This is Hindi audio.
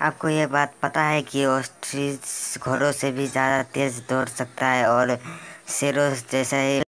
आपको ये बात पता है कि ऑस्ट्रिच घोड़ों से भी ज़्यादा तेज़ दौड़ सकता है और शेरों जैसा ही